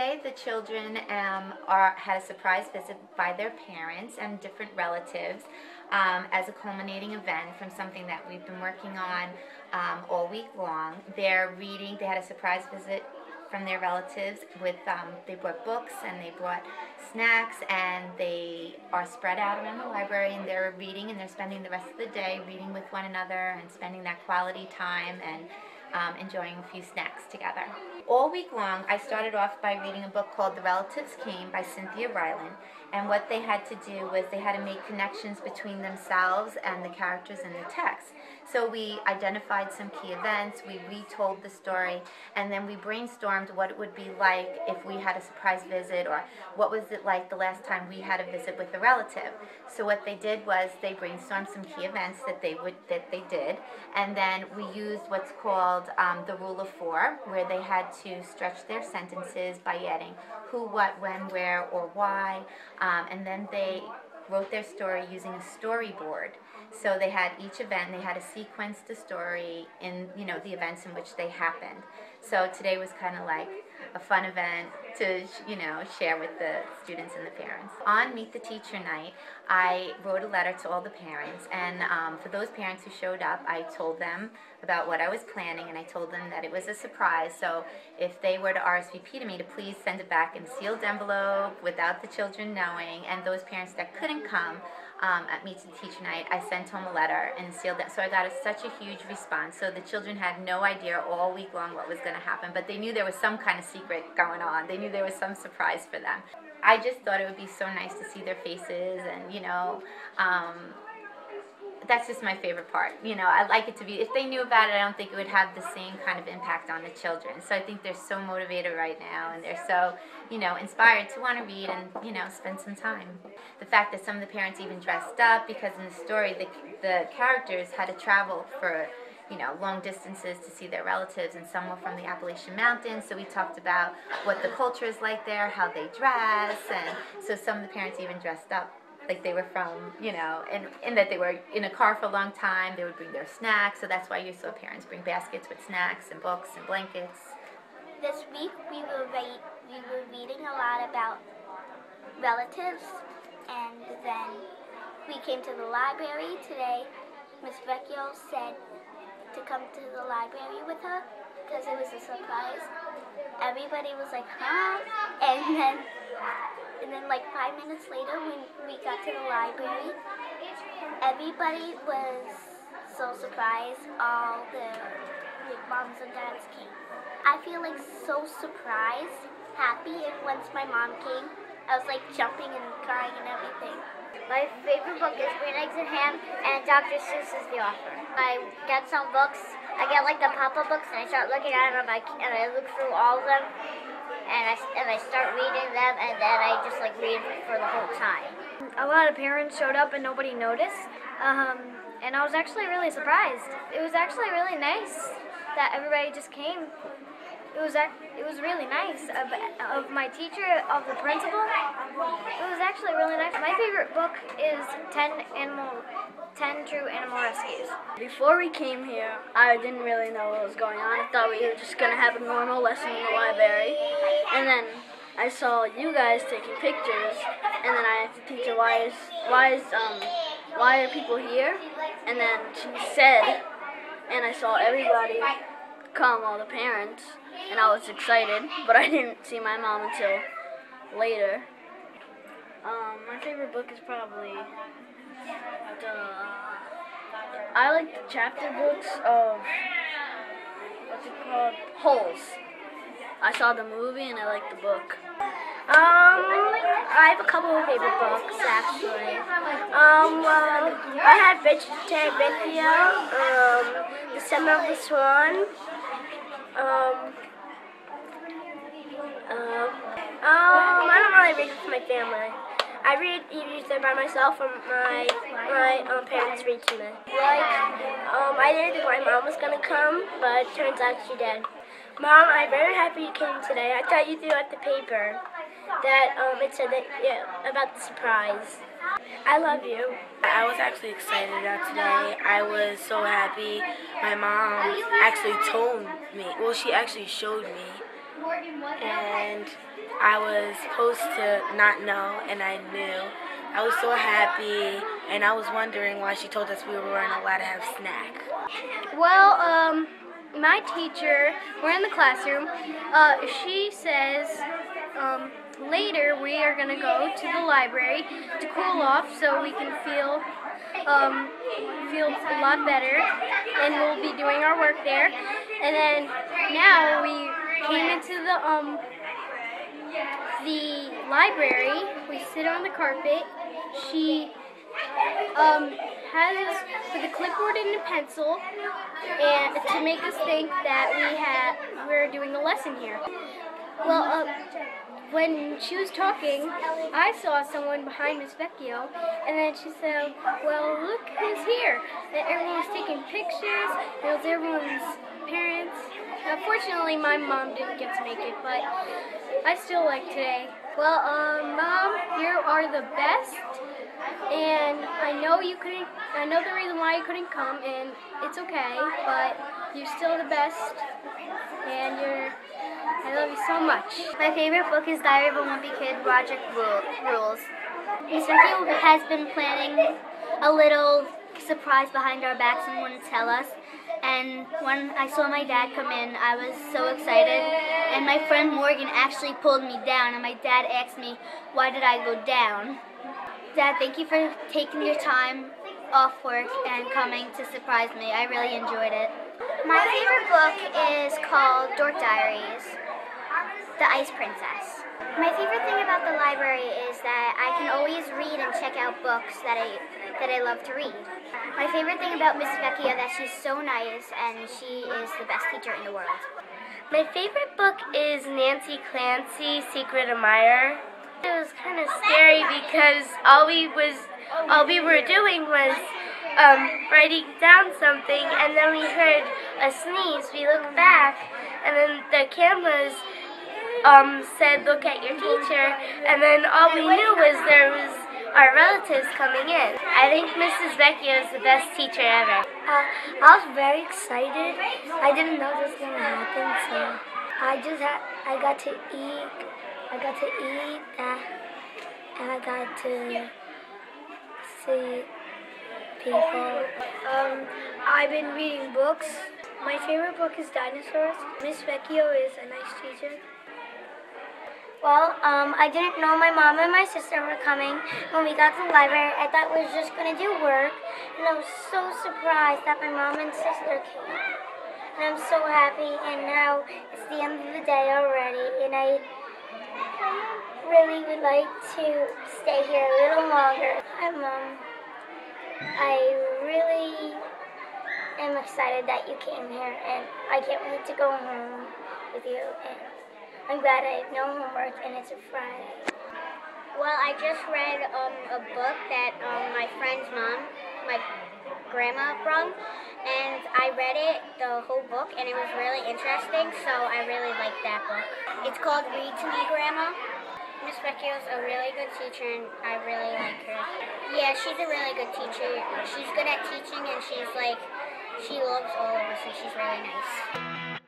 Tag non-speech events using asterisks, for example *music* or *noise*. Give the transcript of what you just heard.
today the children um, are had a surprise visit by their parents and different relatives um, as a culminating event from something that we've been working on um, all week long. They're reading. They had a surprise visit from their relatives with um, they brought books and they brought snacks and they are spread out around the library and they're reading and they're spending the rest of the day reading with one another and spending that quality time and um, enjoying a few snacks together. All week long, I started off by reading a book called The Relatives Came by Cynthia Rylant. And what they had to do was they had to make connections between themselves and the characters in the text. So we identified some key events, we retold the story, and then we brainstormed what it would be like if we had a surprise visit or what was it like the last time we had a visit with a relative. So what they did was they brainstormed some key events that they would that they did, and then we used what's called um, the rule of four, where they had to stretch their sentences by adding who, what, when, where, or why, um, and then they wrote their story using a storyboard. So they had each event, they had to sequence the story in, you know, the events in which they happened. So today was kind of like a fun event to, you know, share with the students and the parents. On Meet the Teacher night, I wrote a letter to all the parents, and um, for those parents who showed up, I told them about what I was planning, and I told them that it was a surprise. So if they were to RSVP to me, to please send it back in a sealed envelope without the children knowing, and those parents that couldn't come, um, at Meet the Teacher Night, I sent home a letter and sealed it. So I got a, such a huge response. So the children had no idea all week long what was going to happen, but they knew there was some kind of secret going on. They knew there was some surprise for them. I just thought it would be so nice to see their faces and, you know, um, that's just my favorite part. You know, I like it to be, if they knew about it, I don't think it would have the same kind of impact on the children. So I think they're so motivated right now and they're so, you know, inspired to want to read and, you know, spend some time. The fact that some of the parents even dressed up because in the story, the, the characters had to travel for, you know, long distances to see their relatives, and some were from the Appalachian Mountains. So we talked about what the culture is like there, how they dress, and so some of the parents even dressed up like they were from, you know, and, and that they were in a car for a long time. They would bring their snacks, so that's why you saw parents bring baskets with snacks and books and blankets. This week we were re- we were reading a lot about relatives, and then we came to the library today. Miss Vecchio said to come to the library with her because it was a surprise. Everybody was like, "Huh?" *laughs* And then and then like five minutes later when we got to the library, everybody was so surprised. All the like, moms and dads came. I feel like so surprised, happy, and once my mom came, I was like jumping and crying and everything. My favorite book is Green Eggs and Ham and Dr. Seuss is the author. I get some books. I get like the pop-up books and I start looking at them and I look through all of them and I, and I start reading them, and then I just like read for the whole time. A lot of parents showed up and nobody noticed, um, and I was actually really surprised. It was actually really nice that everybody just came. It was it was really nice of, of my teacher, of the principal. It was actually really nice. My favorite book is Ten Animal 10 True Animal Rescues. Before we came here, I didn't really know what was going on. I thought we were just going to have a normal lesson in the library. And then I saw you guys taking pictures, and then I asked the teacher, why is, why is, um, why are people here? And then she said, and I saw everybody come, all the parents, and I was excited, but I *laughs* didn't see my mom until later. Um, my favorite book is probably the. I like the chapter books of what's it called? Holes. I saw the movie and I like the book. Um, I have a couple of favorite books actually. Um, well, I had Rich Terabithia, um, The Summer of the Swan. Um, uh, um, I don't really read with my family. I read either by myself or my my um, parents read to me. Like, um, I didn't think my mom was gonna come, but turns out she did. Mom, I'm very happy you came today. I thought you threw out the paper that um, it said that yeah, about the surprise. I love you. I was actually excited about today. I was so happy. My mom actually told me, well, she actually showed me and I was supposed to not know, and I knew. I was so happy, and I was wondering why she told us we weren't allowed to have snack. Well, um, my teacher, we're in the classroom. Uh, she says um, later we are going to go to the library to cool off so we can feel um, feel a lot better, and we'll be doing our work there. And then now we came into the um, the library. We sit on the carpet. She um, has with a clipboard and a pencil, and to make us think that we had we're doing a lesson here. Well, uh, when she was talking, I saw someone behind Miss Vecchio, and then she said, "Well, look who's here!" And everyone was taking pictures. It was everyone's parents. Unfortunately, my mom didn't get to make it, but I still like today. Well, um, mom, you are the best, and I know you couldn't. I know the reason why you couldn't come, and it's okay, but you're still the best, and you're. I love you so much. My favorite book is Diary of a Wimpy Kid, Rodrick Rules. Miss Vecchio has been planning a little surprise behind our backs and wouldn't tell us. And when I saw my dad come in, I was so excited. And my friend Morgan actually pulled me down, and my dad asked me, why did I go down? Dad, thank you for taking your time off work and coming to surprise me. I really enjoyed it. My favorite book is called Dork Diaries, The Ice Princess. My favorite thing about the library is that I can always read and check out books that I that I love to read. My favorite thing about Miss Vecchio that she's so nice and she is the best teacher in the world. My favorite book is Nancy Clancy, Secret Admirer. It was kind of scary because all we was all we were doing was um, writing down something, and then we heard a sneeze. We looked back, and then the cameras um, said, "Look at your teacher," and then all we knew was there was our relatives coming in. I think Mrs. Vecchio is the best teacher ever. Uh, I was very excited. I didn't know this was gonna happen, so I just had I got to eat. I got to eat that, and I got to see people. Um, I've been reading books. My favorite book is Dinosaurs. Miss Vecchio is a nice teacher. Well, um, I didn't know my mom and my sister were coming. When we got to the library, I thought we were just going to do work. And I was so surprised that my mom and sister came. And I'm so happy. And now it's the end of the day already. And I really would like to stay here a little longer. Hi, Mom. I really am excited that you came here. And I can't wait to go home with you. I'm glad I have no homework and it's a Friday. Well, I just read um, a book that um, my friend's mom, my grandma brought, and I read it, the whole book, and it was really interesting, so I really liked that book. It's called Read to Me, Grandma. Miss Becky Vecchio's a really good teacher, and I really like her. Yeah, she's a really good teacher. She's good at teaching, and she's like, she loves all of us, and she's really nice.